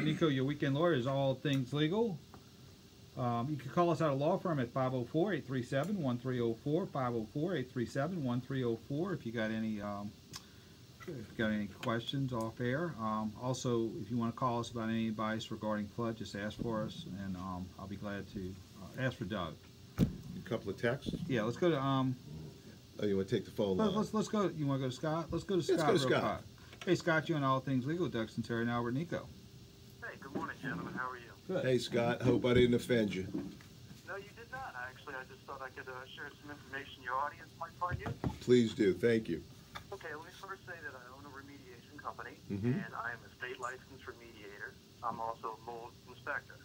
Nico, your weekend lawyer, is all things legal. Um, you can call us at a law firm at 504-837-1304, 504-837-1304 if you got any um, if you got any questions off air. Um, also, if you want to call us about any advice regarding flood, just ask for us, and um, I'll be glad to uh, ask for Doug. A couple of texts. Yeah, let's go to um, Oh, you want to take the phone let's, line? let's let's go. You want to go to Scott? Let's go to Scott. Let's go to Scott. quick. Hey, Scott, you on all things legal, Doug Sunseri and Albert Nico. Hey, gentlemen. How are you? Good. Hey, Scott. Hope I didn't offend you. No, you did not. Actually, I just thought I could uh, share some information your audience might find useful. Please do. Thank you. Okay, let me first say that I own a remediation company, Mhm. and I am a state licensed remediator. I'm also a mold inspector.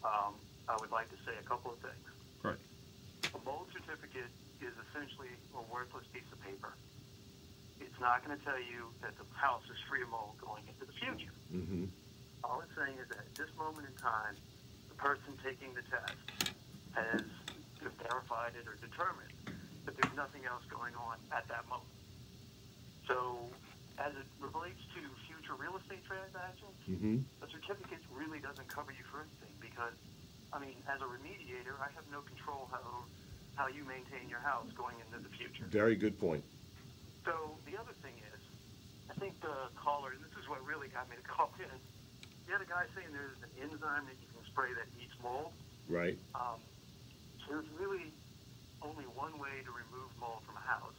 Um, I would like to say a couple of things. Right. A mold certificate is essentially a worthless piece of paper. It's not going to tell you that the house is free of mold going into the future. Mm-hmm. All it's saying is that at this moment in time, the person taking the test has verified it or determined that there's nothing else going on at that moment. So, as it relates to future real estate transactions, Mm-hmm. a certificate really doesn't cover you for anything because, I mean, as a remediator, I have no control how how you maintain your house going into the future. Very good point. So the other thing is, I think the caller, and this is what really got me to call in. You had a guy saying there's an enzyme that you can spray that eats mold. Right. Um, there's really only one way to remove mold from a house,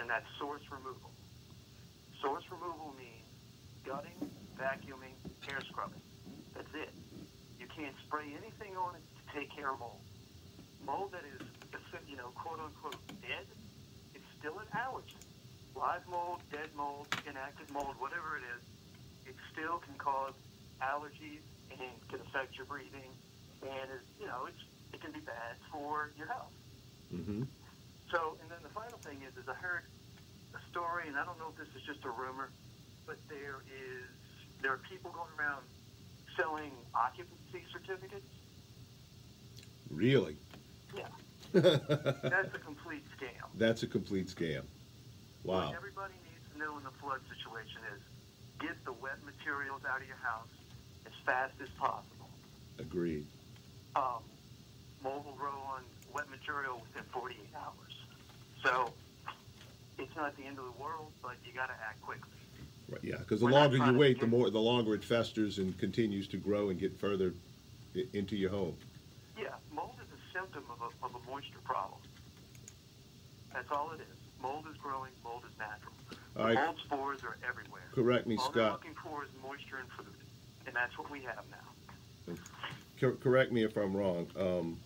and that's source removal. Source removal means gutting, vacuuming, hair scrubbing. That's it. You can't spray anything on it to take care of mold. Mold that is, you know, quote unquote dead, it's still an allergen. Live mold, dead mold, inactive mold, whatever it is, it still can cause allergies and can affect your breathing, and is, you know, it's it can be bad for your health. Mm-hmm. So, and then the final thing is, is I heard a story, and I don't know if this is just a rumor, but there is there are people going around selling occupancy certificates. Really? Yeah, that's a complete scam. That's a complete scam. Wow. What everybody needs to know in the flood situation is get the wet materials out of your house fast as possible. Agreed. Um, mold will grow on wet material within 48 hours. So it's not the end of the world, but you got to act quickly. Right. Yeah. Because the We're longer you wait, the more the longer it festers and continues to grow and get further i- into your home. Yeah, mold is a symptom of a, of a moisture problem. That's all it is. Mold is growing, mold is natural. All right. Mold spores are everywhere. Correct me, all they're Scott. looking for is moisture and food, and that's what we have now. Cor- correct me if I'm wrong. Um,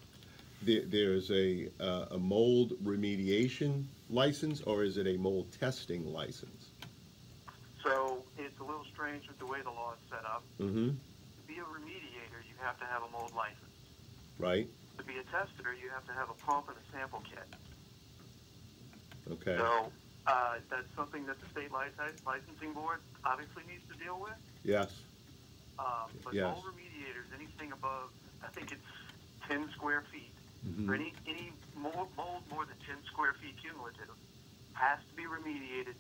there, there's a uh, a mold remediation license, or is it a mold testing license? So it's a little strange with the way the law is set up. Mm-hmm. To be a remediator, you have to have a mold license. Right. To be a tester, you have to have a pump and a sample kit. Okay. So uh, that's something that the state lic- licensing board obviously needs to deal with. Yes. Um, but Yes. mold remediators, anything above, I think it's 10 square feet, Mhm. or any, any mold, mold more than 10 square feet cumulative, has to be remediated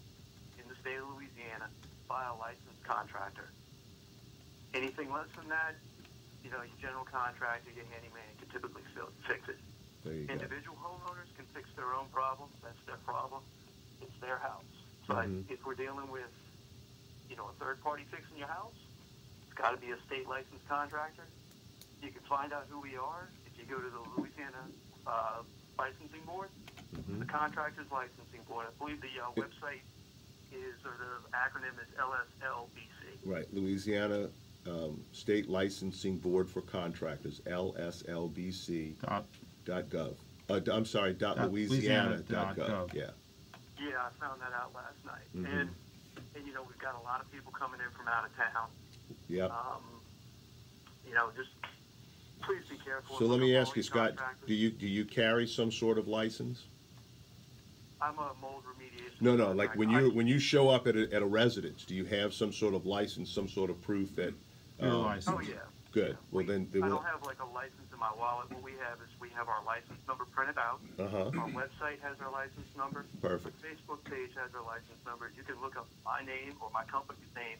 in the state of Louisiana by a licensed contractor. Anything less than that, you know, your general contractor, your handyman can typically fi- fix it. There you go. Individual homeowners can fix their own problems. That's their problem. It's their house. But Mhm. if we're dealing with, you know, a third party fixing your house, got to be a state licensed contractor. You can find out who we are if you go to the Louisiana uh, licensing board, Mhm. the contractors licensing board. I believe the uh, website is, or the acronym is LSLBC. Right. Louisiana um, State Licensing Board for Contractors, LSLBC. Dot dot gov. Uh, d- I'm sorry, dot Dot Louisiana Louisiana dot dot gov. gov. Yeah. Yeah, I found that out last night. Mhm. And, and, you know, we've got a lot of people coming in from out of town. Yep. Um, you know, just please be careful. So let me ask you, Scott, contractors. do you do you carry some sort of license? I'm a mold remediation. No, no. Like when you when you show up at a, at a residence, do you have some sort of license, some sort of proof that? your um, license. Oh yeah. Good. Yeah. Well, We- then they I don't have like a license in my wallet. What we have is we have our license number printed out. Uh huh. Our website has our license number. Perfect. Facebook page has our license number. You can look up my name or my company's name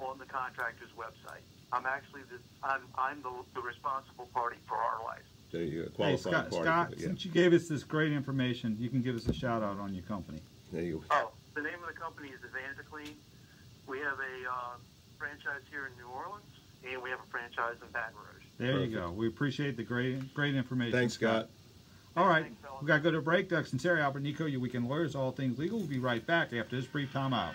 on the contractor's website. I'm actually the, I'm, I'm the, the responsible party for our license. There you go, Hey, Scott, party. Scott, yeah. since you gave us this great information, you can give us a shout out on your company. There you go. Oh, the name of the company is Advantaclean. We have a uh, franchise here in New Orleans, and we have a franchise in Baton Rouge. There you go. We appreciate the great, great information. Thanks, Scott. All right, Thanks, fellas. we gotta go to a break. Doug Sunseri, Albert Nico, your weekend lawyers, all things legal. We'll be right back after this brief time out.